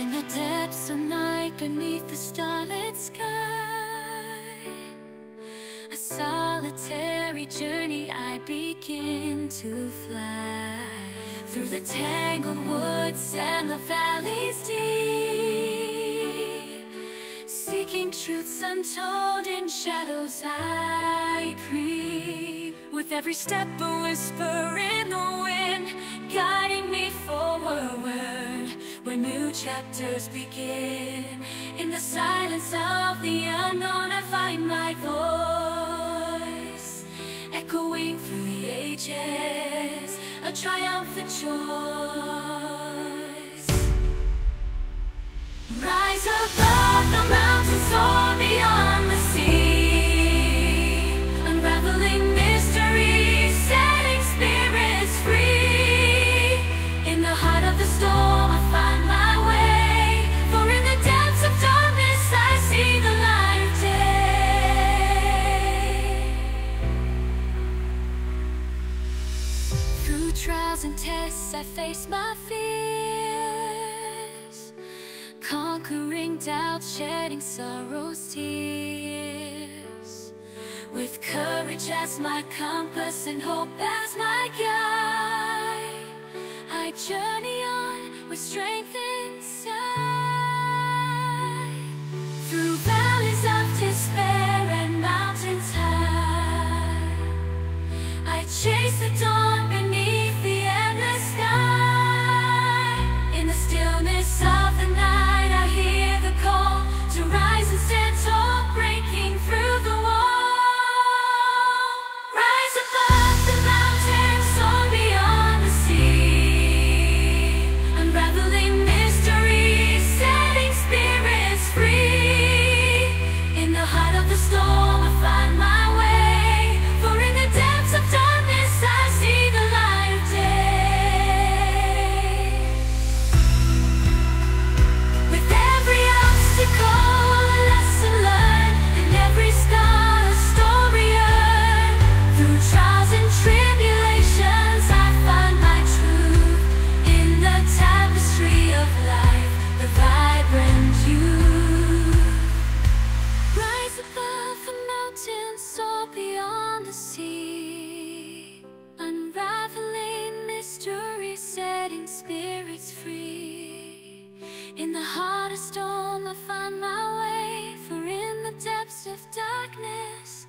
In the depths of night beneath the starlit sky A solitary journey I begin to fly Through the tangled woods and the valleys deep Seeking truths untold in shadows I creep With every step a whisper in the wind When new chapters begin In the silence of the unknown I find my voice Echoing through the ages A triumphant choice. Rise above the mountains, soar beyond trials and tests, I face my fears. Conquering doubt, shedding sorrow's tears With courage as my compass and hope as my guide I journey on with strength In the heart of storm, I find my way. For in the depths of darkness,